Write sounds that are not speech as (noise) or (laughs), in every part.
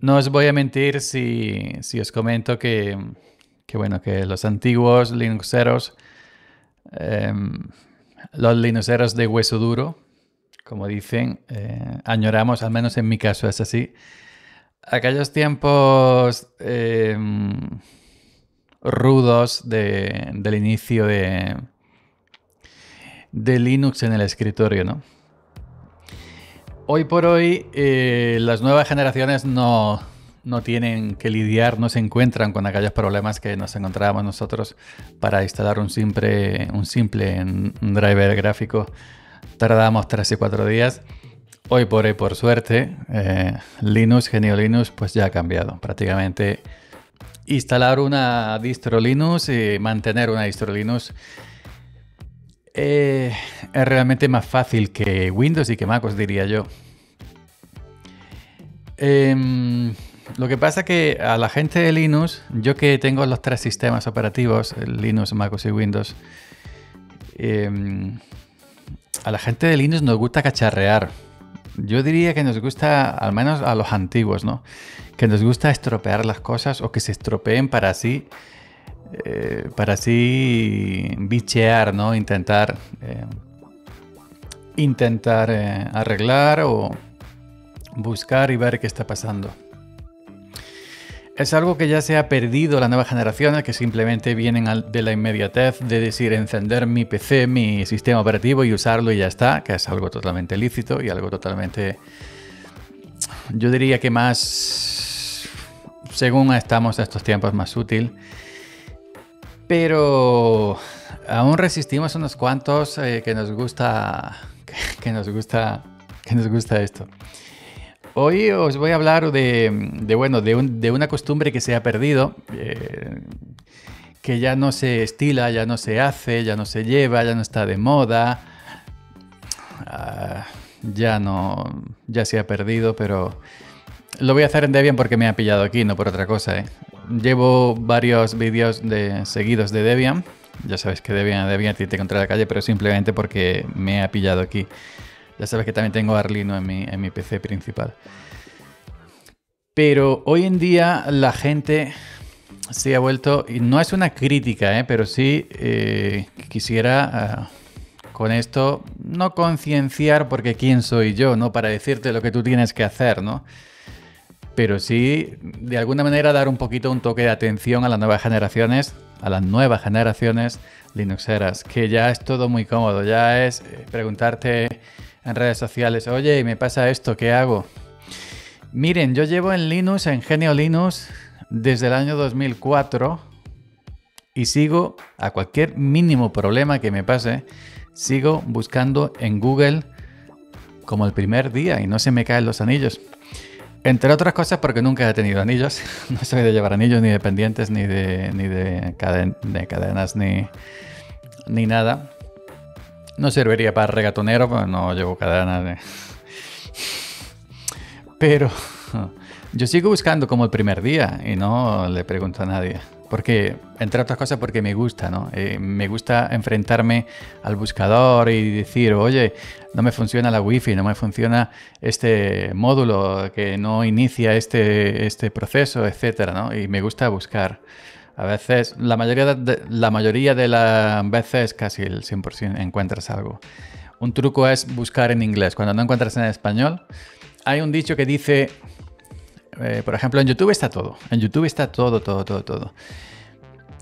No os voy a mentir si, si os comento que, que, bueno, que los antiguos Linuxeros, em, los Linuxeros de hueso duro, como dicen, eh, añoramos, al menos en mi caso es así, aquellos tiempos em, rudos del inicio de, de Linux en el escritorio, ¿no? Hoy por hoy eh, las nuevas generaciones no, tienen que lidiar, no se encuentran con aquellos problemas que nos encontrábamos nosotros para instalar un simple, un simple driver gráfico. Tardamos 3 y 4 días. Hoy por hoy, por suerte, eh, Linux, Genio Linux, pues ya ha cambiado. Prácticamente instalar una distro Linux y mantener una distro Linux eh, es realmente más fácil que Windows y que Mac, os diría yo. Em, lo que pasa que a la gente de Linux, yo que tengo los tres sistemas operativos, Linux, MacOS y Windows, em, a la gente de Linux nos gusta cacharrear. Yo diría que nos gusta, al menos a los antiguos, ¿no? Que nos gusta estropear las cosas o que se estropeen para así eh, para así bichear, ¿no? Intentar, eh, intentar eh, arreglar o buscar y ver qué está pasando. Es algo que ya se ha perdido la nueva generación, que simplemente vienen de la inmediatez de decir encender mi PC, mi sistema operativo y usarlo y ya está, que es algo totalmente lícito y algo totalmente, yo diría que más, según estamos estos tiempos, más útil. Pero aún resistimos unos cuantos eh, que nos gusta (laughs) que nos gusta que nos gusta esto. Hoy os voy a hablar de, bueno de, una costumbre que se ha perdido, eh, que ya no se estila, ya no se hace, ya no se lleva, ya no está de moda, ah, ya no ya se ha perdido, pero lo voy a hacer en Debian porque me ha pillado aquí, no por otra cosa. ¿eh? Llevo varios vídeos de, seguidos de Debian. Ya sabes que Debian, Debian te encontré la calle, pero simplemente porque me ha pillado aquí. Ya sabes que también tengo Arlino en mi, en mi PC principal. Pero hoy en día la gente se ha vuelto, y no es una crítica, ¿eh? pero sí eh, quisiera ah, con esto no concienciar porque quién soy yo, ¿no? Para decirte lo que tú tienes que hacer, ¿no? Pero sí de alguna manera dar un poquito un toque de atención a las nuevas generaciones, a las nuevas generaciones Linuxeras, que ya es todo muy cómodo, ya es eh, preguntarte en redes sociales, oye, me pasa esto, ¿qué hago? Miren, yo llevo en Linux, en Genio Linux, desde el año 2004 y sigo a cualquier mínimo problema que me pase, sigo buscando en Google como el primer día y no se me caen los anillos. Entre otras cosas porque nunca he tenido anillos. (laughs) No soy de llevar anillos, ni de pendientes, ni de, ni de, cadenas, ni, ni nada. No serviría para regatonero, pues no llevo cadenas. (laughs) Pero (laughs) yo sigo buscando como el primer día y no le pregunto a nadie. Porque, entre otras cosas, porque me gusta, ¿no? Eh, me gusta enfrentarme al buscador y decir, oye, no me funciona la wifi, no me funciona este módulo que no inicia este, este proceso, etcétera, ¿no? Y me gusta buscar. A veces, la mayoría de, la mayoría de las veces, casi el 100% encuentras algo. Un truco es buscar en inglés. Cuando no encuentras en español, hay un dicho que dice, eh, por ejemplo, en YouTube está todo. En YouTube está todo, todo, todo, todo.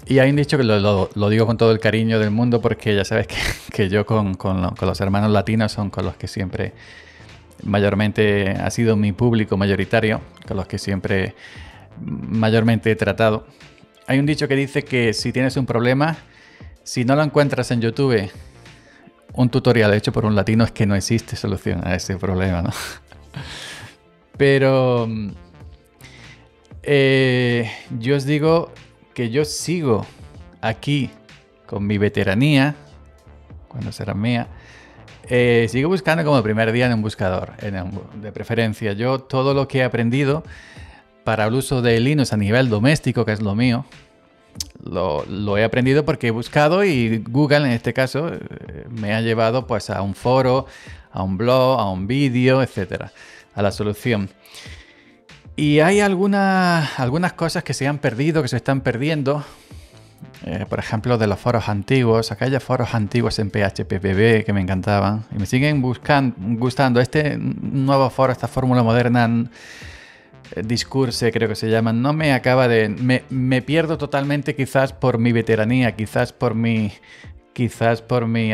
Y hay un dicho que lo, digo con todo el cariño del mundo porque ya sabes (laughs) que, yo con, los hermanos latinos son con los que siempre, mayormente ha sido mi público mayoritario, con los que siempre mayormente he tratado. Hay un dicho que dice que si tienes un problema, si no lo encuentras en YouTube, un tutorial hecho por un latino es que no existe solución a ese problema, ¿no? (laughs) Pero eh, yo os digo que yo sigo aquí con mi veteranía, cuando será mía, eh, sigo buscando como primer día en un buscador, de preferencia. Yo todo lo que he aprendido para el uso de Linux a nivel doméstico, que es lo mío, lo, he aprendido porque he buscado y Google en este caso eh, me ha llevado pues a un foro, a un blog, a un vídeo, etcétera, a la solución. Y hay algunas, algunas cosas que se han perdido, que se están perdiendo. Eh, por ejemplo, de los foros antiguos, aquellos foros antiguos en PHPBB que me encantaban. Y me siguen buscando, gustando. Este nuevo foro, esta fórmula moderna, eh, Discurse creo que se llama, no me acaba de... Me, me pierdo totalmente quizás por mi veteranía, quizás por mi quizás por mi,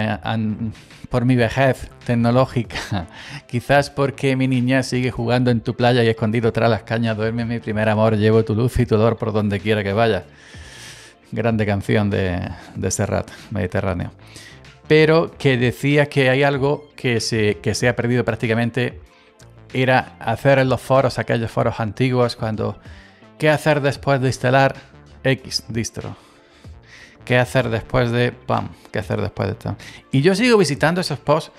por mi vejez tecnológica, (laughs) quizás porque mi niña sigue jugando en tu playa y escondido tras las cañas, duerme mi primer amor, llevo tu luz y tu olor por donde quiera que vaya. Grande canción de, de Serrat, Mediterráneo. Pero que decía que hay algo que se, que se ha perdido prácticamente, era hacer en los foros, aquellos foros antiguos, cuando, ¿qué hacer después de instalar X distro? ¿Qué hacer después de PAM? ¿Qué hacer después de esto? Y yo sigo visitando esos posts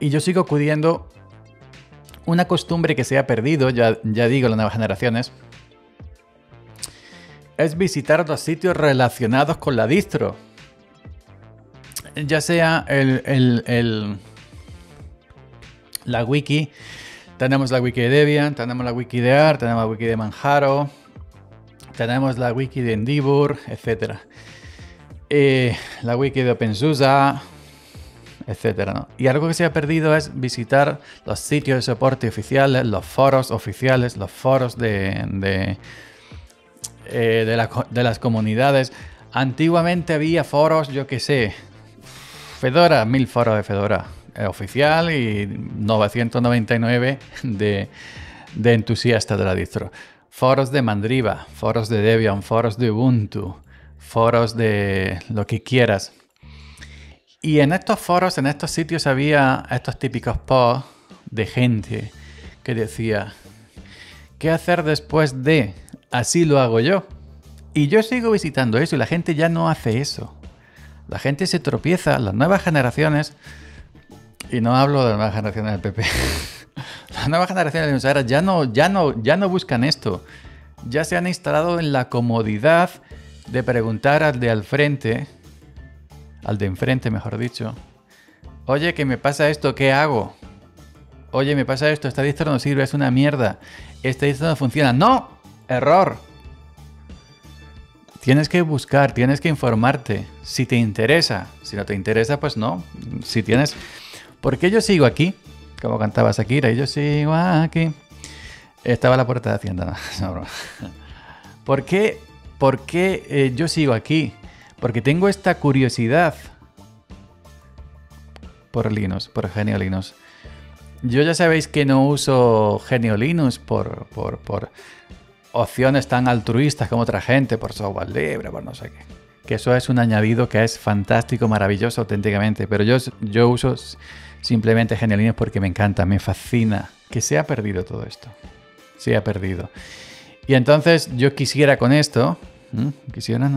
y yo sigo acudiendo una costumbre que se ha perdido, ya, ya digo, las nuevas generaciones, es visitar los sitios relacionados con la distro. Ya sea el, el, la wiki, tenemos la wiki de Debian, tenemos la wiki de ART, tenemos la wiki de Manjaro, tenemos la wiki de Endeavour, etc. Eh, la wiki de OpenSUSE, etc. Y algo que se ha perdido es visitar los sitios de soporte oficiales, los foros oficiales, los foros de, de, eh, las comunidades. Antiguamente había foros, yo qué sé, Fedora, mil foros de Fedora eh, oficial y 999 de, de entusiastas de la distro foros de Mandriva, foros de Debian, foros de Ubuntu, foros de lo que quieras. Y en estos foros, en estos sitios había estos típicos posts de gente que decía, ¿qué hacer después de? Así lo hago yo. Y yo sigo visitando eso y la gente ya no hace eso. La gente se tropieza, las nuevas generaciones, y no hablo de las nuevas generaciones del PP, (laughs) (laughs) las nuevas generaciones de usuarios ya no, ya, no, ya no buscan esto. Ya se han instalado en la comodidad de preguntar al de al frente, al de enfrente mejor dicho, oye, que me pasa esto, ¿qué hago? Oye, me pasa esto, esta distro no sirve, es una mierda. Esta distro no funciona. ¡No! Error. Tienes que buscar, tienes que informarte. Si te interesa. Si no te interesa, pues no. Si tienes... ¿Por qué yo sigo aquí? Como cantaba Shakira, y yo sigo aquí. Estaba la puerta de Hacienda, no, (laughs) ¿Por qué, por qué eh, yo sigo aquí? Porque tengo esta curiosidad por Linux, por Genio Linux. Yo ya sabéis que no uso Genio Linux por, por, por opciones tan altruistas como otra gente, por software libre, por no sé qué. Que eso es un añadido que es fantástico, maravilloso, auténticamente. Pero yo, yo uso simplemente genialines porque me encanta, me fascina que se ha perdido todo esto. Se ha perdido. Y entonces yo quisiera con esto, quisiera,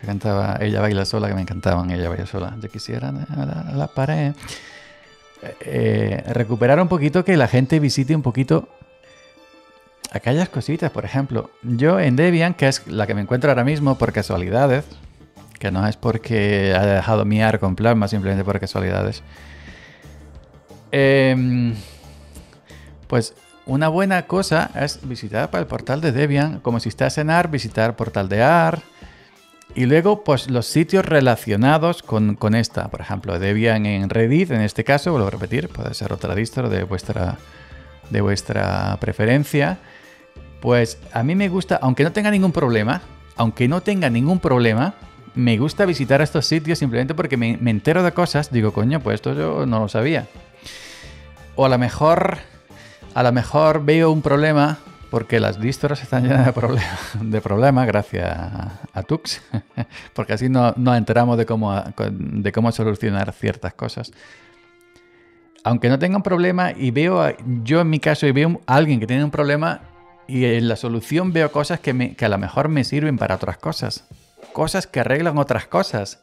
que cantaba Ella baila sola, que me encantaban, Ella baila sola. Yo quisiera la, pared. Eh, recuperar un poquito que la gente visite un poquito aquellas cositas. Por ejemplo, yo en Debian, que es la que me encuentro ahora mismo por casualidades, que no es porque haya dejado miar con plasma, simplemente por casualidades. Em, pues una buena cosa es visitar para el portal de Debian, como si estás en AR, visitar portal de AR. Y luego, pues los sitios relacionados con, esta, por ejemplo, Debian en Reddit, en este caso, vuelvo a repetir, puede ser otra distro de vuestra, de vuestra preferencia. Pues a mí me gusta, aunque no tenga ningún problema, aunque no tenga ningún problema, me gusta visitar estos sitios simplemente porque me, entero de cosas, digo, coño, pues esto yo no lo sabía. O a lo mejor, a lo mejor veo un problema porque las distros están llenas de, problemas, (laughs) de problemas gracias a, Tux, (laughs) porque así no nos enteramos de cómo, de cómo solucionar ciertas cosas. Aunque no tenga un problema y veo, yo en mi caso, y veo a alguien que tiene un problema y en la solución veo cosas que, me, que a lo mejor me sirven para otras cosas. Cosas que arreglan otras cosas.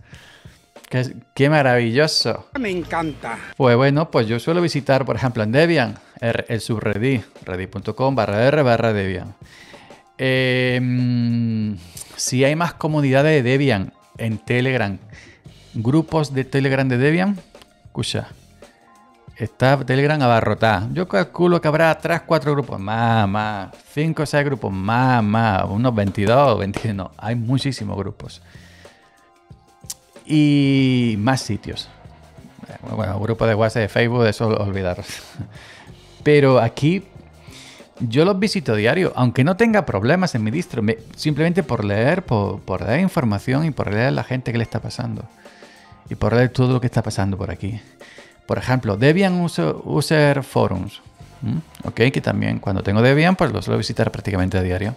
Qué, maravilloso. Me encanta. Pues bueno, pues yo suelo visitar, por ejemplo, en Debian, el subreddit, reddit.com barra r barra Debian. Em, si hay más comunidades de Debian en Telegram, grupos de Telegram de Debian, escucha, está Telegram abarrotada. Yo calculo que habrá 3, 4 grupos más, más, 5 o 6 grupos más, más, unos 22, 21. No, hay muchísimos grupos. Y más sitios. Bueno, grupo de WhatsApp, de Facebook, eso olvidaros. (laughs) Pero aquí yo los visito diario, aunque no tenga problemas en mi distro, simplemente por leer, por, por, leer información y por leer la gente que le está pasando. Y por leer todo lo que está pasando por aquí. Por ejemplo, Debian User, Forums. Ok, que también cuando tengo Debian, pues los suelo visitar prácticamente a diario.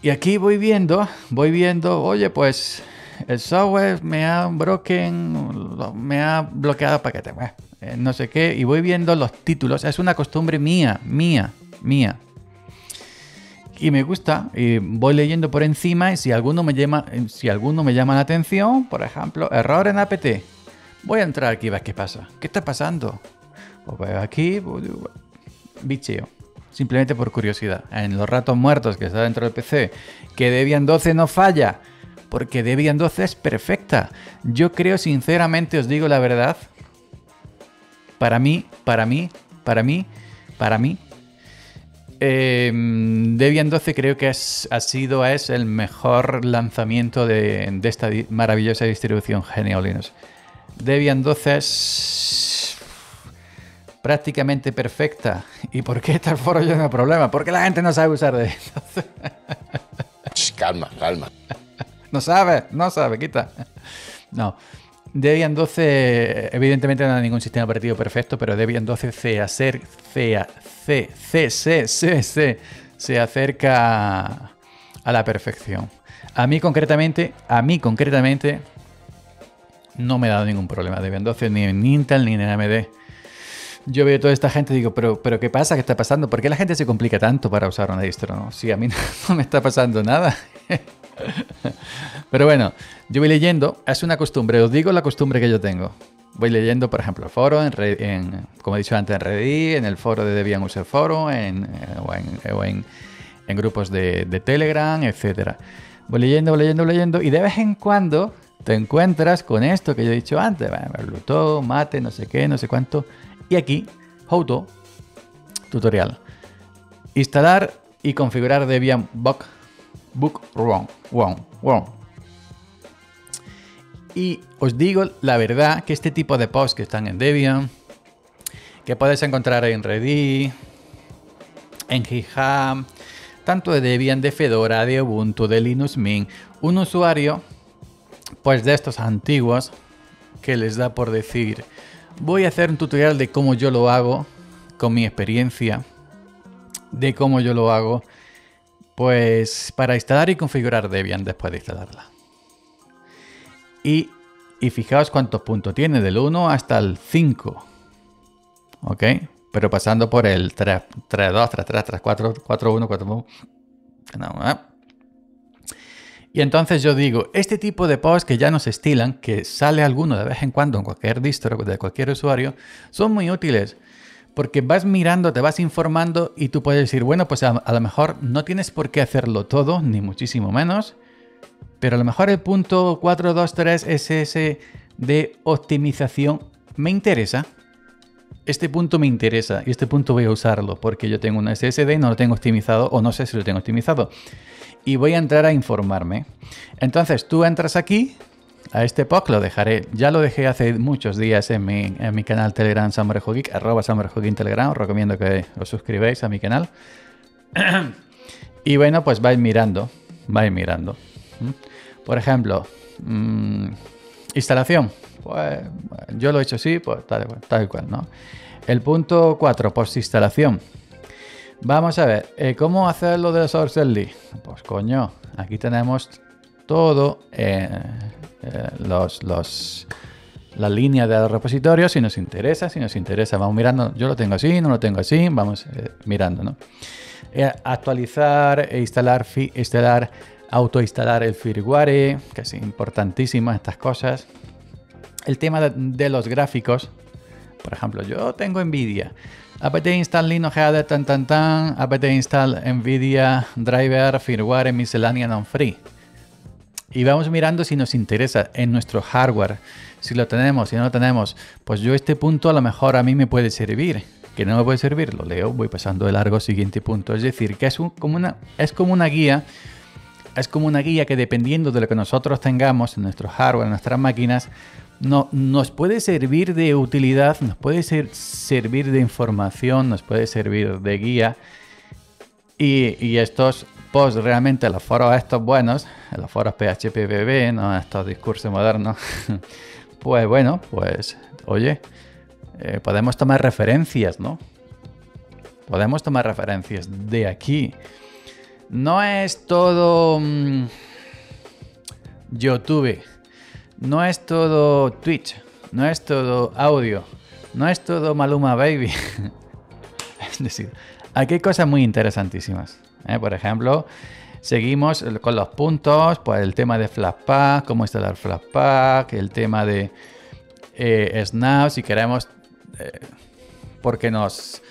Y aquí voy viendo, voy viendo, oye, pues el software me ha broken, me ha bloqueado paquete, eh, no sé qué, y voy viendo los títulos. Es una costumbre mía, mía, mía. Y me gusta, y voy leyendo por encima, y si alguno me llama, si alguno me llama la atención, por ejemplo, error en apt, voy a entrar aquí y ver qué pasa. ¿Qué está pasando? Pues aquí, bicheo. Simplemente por curiosidad. En los ratos muertos que está dentro del PC, que Debian 12 no falla porque Debian 12 es perfecta. Yo creo, sinceramente, os digo la verdad, para mí, para mí, para mí, para mí, em, Debian 12 creo que ha sido es el mejor lanzamiento de, esta maravillosa distribución GNU Linux. Debian 12 es prácticamente perfecta. ¿Y por qué está el foro lleno de problemas? Porque la gente no sabe usar Debian 12. (laughs) calma, calma. No sabe, no sabe, quita. No. Debian 12, evidentemente no hay ningún sistema operativo perfecto, pero Debian 12 se acerca, C, C, C, C, C, se acerca a la perfección. A mí concretamente, a mí concretamente, no me ha dado ningún problema Debian 12 ni en Intel ni en AMD. Yo veo toda esta gente y digo, pero, pero ¿qué pasa? ¿Qué está pasando? ¿Por qué la gente se complica tanto para usar una distro? No? Si a mí (laughs) no me está pasando nada. (laughs) Pero bueno, yo voy leyendo, es una costumbre, os digo la costumbre que yo tengo. Voy leyendo, por ejemplo, el foro, en, como he dicho antes, en Reddit, en el foro de Debian User Forum, en, eh, o, en, grupos de, Telegram, etc. Voy leyendo, voy leyendo, leyendo, y de vez en cuando te encuentras con esto que yo he dicho antes, Bluetooth, mate, no sé qué, no sé cuánto. Y aquí, Auto, tutorial. Instalar y configurar Debian Book Book wrong, wrong, wrong. Y os digo la verdad que este tipo de posts que están en Debian, que puedes encontrar en Reddit, en GitHub, tanto de Debian, de Fedora, de Ubuntu, de Linux Mint, un usuario, pues de estos antiguos, que les da por decir, voy a hacer un tutorial de cómo yo lo hago, con mi experiencia, de cómo yo lo hago, pues para instalar y configurar Debian después de instalarla. Y, fijaos cuántos puntos tiene, del 1 hasta el 5. ¿Ok? Pero pasando por el 3, 3, 2, 3, 3, 3, 4, 4, 1, 4, 1. Y entonces yo digo, este tipo de posts que ya nos estilan, que sale alguno de vez en cuando en cualquier distro de cualquier usuario, son muy útiles porque vas mirando, te vas informando y tú puedes decir, bueno, pues a, lo mejor no tienes por qué hacerlo todo, ni muchísimo menos, pero a lo mejor el punto 423 SS de optimización me interesa. Este punto me interesa y este punto voy a usarlo porque yo tengo un SSD y no lo tengo optimizado o no sé si lo tengo optimizado. Y voy a entrar a informarme. Entonces tú entras aquí, a este POC lo dejaré, ya lo dejé hace muchos días en mi, en mi canal Telegram Summer Geek, arroba Summer Telegram, os recomiendo que os suscribáis a mi canal. (clears throat) y bueno, pues vais mirando, vais mirando. Por ejemplo, mm, instalación. Pues yo lo he hecho así, pues tal, tal cual, ¿no? El punto 4, post instalación. Vamos a ver, eh, ¿cómo hacer lo de Source Pues coño, aquí tenemos todo eh, eh, los, los, la línea de repositorio si nos interesa, si nos interesa, vamos mirando, yo lo tengo así, no lo tengo así, vamos mirando, ¿no? actualizar e instalar, instalar, autoinstalar el firmware, que es importantísimo estas cosas. El tema de, los gráficos, por ejemplo, yo tengo NVIDIA, apt install Linux Header tan tan tan, apt install NVIDIA driver firmware miscelánea non free y vamos mirando si nos interesa en nuestro hardware, si lo tenemos, si no lo tenemos, pues yo este punto a lo mejor a mí me puede servir, que no me puede servir, lo leo, voy pasando de largo siguiente punto, es decir, que es, como, una, es como una guía, es como una guía que dependiendo de lo que nosotros tengamos en nuestro hardware, en nuestras máquinas, no, nos puede servir de utilidad, nos puede ser, servir de información, nos puede servir de guía. Y, estos posts, realmente los foros estos buenos, los foros PHPBB, ¿no? estos discursos modernos, (laughs) pues bueno, pues oye, eh, podemos tomar referencias, ¿no? Podemos tomar referencias de aquí. No es todo mm, YouTube no es todo Twitch, no es todo audio, no es todo Maluma Baby. (laughs) es decir, aquí hay cosas muy interesantísimas. ¿eh? Por ejemplo, seguimos con los puntos, pues el tema de Flatpak, cómo instalar Flatpak, el tema de eh, Snap, si queremos, eh, porque nos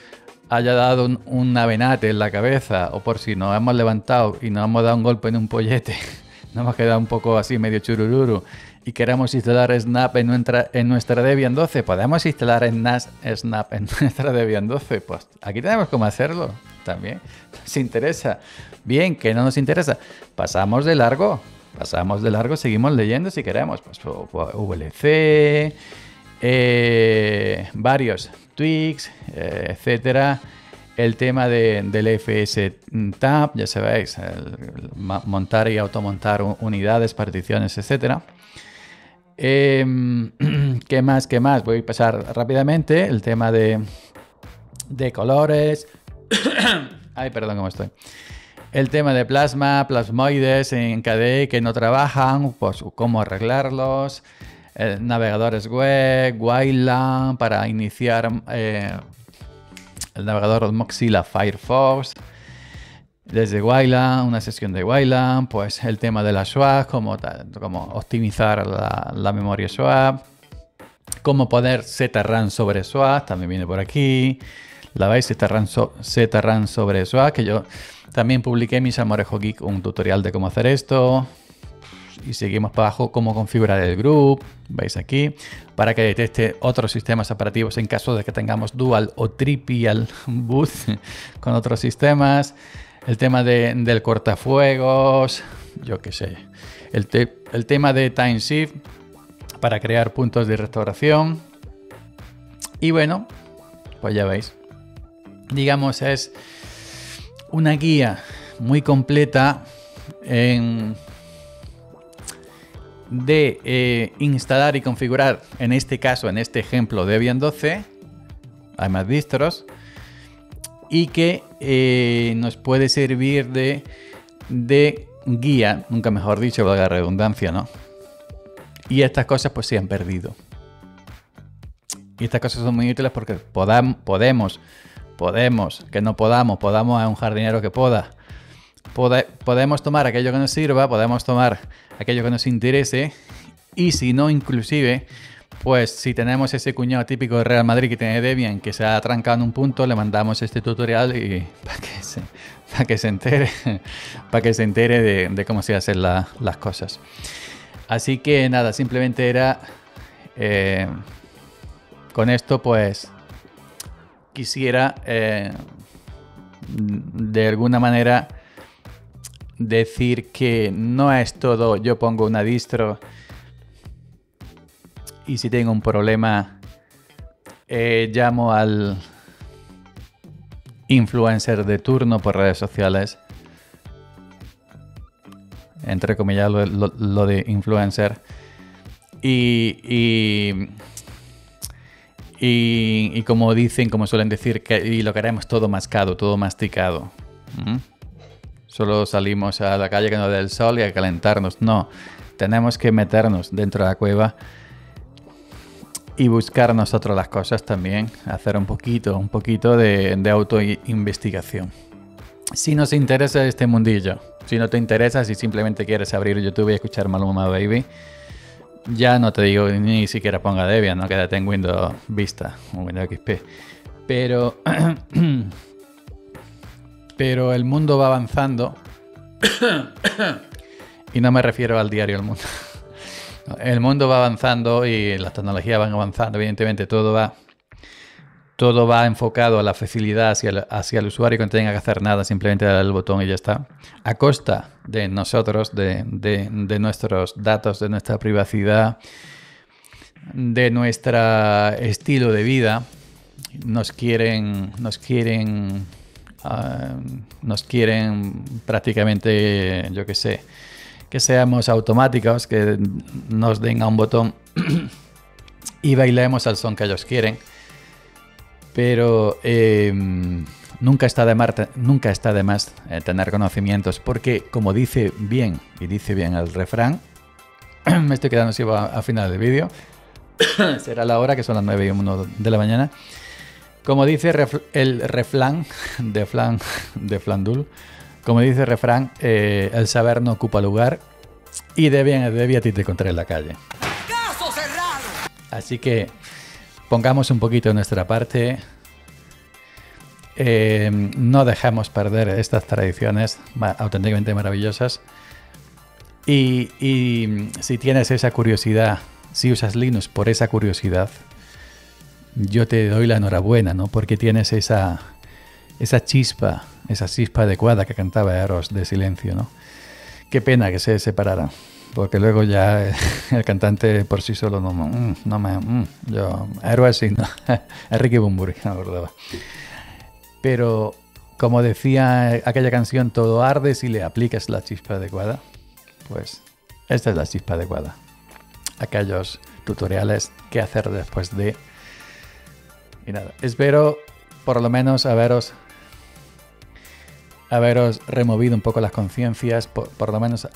haya dado un, un, avenate en la cabeza o por si nos hemos levantado y nos hemos dado un golpe en un pollete, (laughs) nos hemos quedado un poco así medio churururu y queremos instalar Snap en nuestra, en nuestra Debian 12, ¿podemos instalar en NAS Snap en (laughs) nuestra Debian 12? Pues aquí tenemos cómo hacerlo también. Nos interesa. Bien, que no nos interesa. Pasamos de largo. Pasamos de largo, seguimos leyendo si queremos. Pues VLC, eh, varios tweaks, eh, etcétera. El tema del FS Tab, ya sabéis, montar y automontar unidades, particiones, etcétera. Em, (clears throat) ¿Qué más? ¿Qué más? Voy a pasar rápidamente el tema de, de colores. (coughs) Ay, perdón, ¿cómo estoy? El tema de plasma, plasmoides en KDE que no trabajan, pues cómo arreglarlos. Eh, navegadores web, Wayland para iniciar eh, el navegador Mozilla Firefox desde Wayland, una sesión de Wayland, pues el tema de la swap, cómo, optimizar la, memoria swap, cómo poner ZRAN sobre swap, también viene por aquí. La veis, ZRAN, sobre swap, que yo también publiqué en mi Samorejo Geek un tutorial de cómo hacer esto. Y seguimos para abajo cómo configurar el group, veis aquí, para que detecte otros sistemas operativos en caso de que tengamos dual o triple boot (laughs) con otros sistemas el tema del cortafuegos, yo qué sé, el, el tema de time shift para crear puntos de restauración. Y bueno, pues ya veis, digamos es una guía muy completa en de eh, instalar y configurar, en este caso, en este ejemplo, Debian 12. Hay más distros y que eh, nos puede servir de, de guía, nunca mejor dicho, valga la redundancia, ¿no? Y estas cosas pues se han perdido. Y estas cosas son muy útiles porque podamos, podemos, podemos, que no podamos, podamos a un jardinero que poda. podemos tomar aquello que nos sirva, podemos tomar aquello que nos interese y si no inclusive pues si tenemos ese cuñado típico de Real Madrid que tiene Debian, que se ha trancado en un punto, le mandamos este tutorial y (laughs) para que se, entere, (laughs) para que se entere de, cómo se hacen las cosas. Así que nada, simplemente era eh, con esto, pues quisiera eh, de alguna manera decir que no es todo yo pongo una distro y si tengo un problema, eh, llamo al influencer de turno por redes sociales. Entre comillas lo, de influencer. Y, y, y, como dicen, como suelen decir, que y lo queremos todo mascado, todo masticado. ¿Mm? Solo salimos a la calle que nos dé el sol y a calentarnos. No, tenemos que meternos dentro de la cueva y buscar nosotros las cosas también, hacer un poquito, un poquito de, de autoinvestigación. Si nos interesa este mundillo, si no te interesa, si simplemente quieres abrir YouTube y escuchar Maluma Baby, ya no te digo ni siquiera ponga Debian, no quédate en Windows Vista o Windows XP. Pero, (clears throat) pero el mundo va avanzando (coughs) Y no me refiero al diario El Mundo. El mundo va avanzando y las tecnologías van avanzando, evidentemente todo va todo va enfocado a la facilidad hacia el, usuario que no tenga que hacer nada, simplemente dar el botón y ya está. A costa de nosotros, de, de, nuestros datos, de nuestra privacidad, de nuestro estilo de vida, nos quieren, nos quieren, uh, nos quieren prácticamente, yo qué sé, que seamos automáticos, que nos den a un botón (clears throat) y bailemos al son que ellos quieren pero em, nunca, está de más, nunca está de más eh, tener conocimientos, porque como dice bien, y dice bien el refrán, (clears throat) me estoy quedando así a, final del vídeo, (coughs) será la hora, que son las 9 y 1 de la mañana. Como dice el refrán de, flan, de Flandul, como dice el refrán, eh, el saber no ocupa lugar y de debía a ti te encontré en la calle. ¡Caso cerrado! Así que pongamos un poquito de nuestra parte. Eh, no dejamos perder estas tradiciones auténticamente maravillosas. Y, si tienes esa curiosidad, si usas Linux por esa curiosidad, yo te doy la enhorabuena, ¿no? Porque tienes esa, esa chispa, esa chispa adecuada que cantaba Eros de Silencio, ¿no? Qué pena que se separaran porque luego ya (laughs) el cantante por sí solo no, mm, no me... Mm, yo, héroe sí, no, Enrique Bumburi, no acordaba. Pero como decía aquella canción, todo arde si le aplicas la chispa adecuada. Pues esta es la chispa adecuada. Aquellos tutoriales que hacer después de... Y nada, espero por lo menos haberos haberos removido un poco las conciencias, por, por lo menos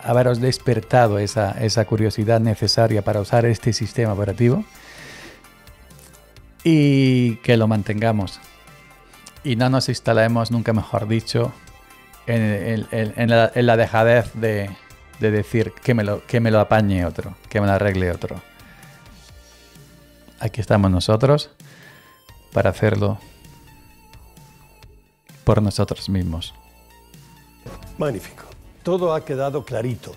haberos despertado esa, esa curiosidad necesaria para usar este sistema operativo y que lo mantengamos. Y no nos instalemos, nunca mejor dicho, en, la, dejadez de, decir que me, lo, que me lo apañe otro, que me lo arregle otro. Aquí estamos nosotros para hacerlo por nosotros mismos. Magnífico. Todo ha quedado clarito.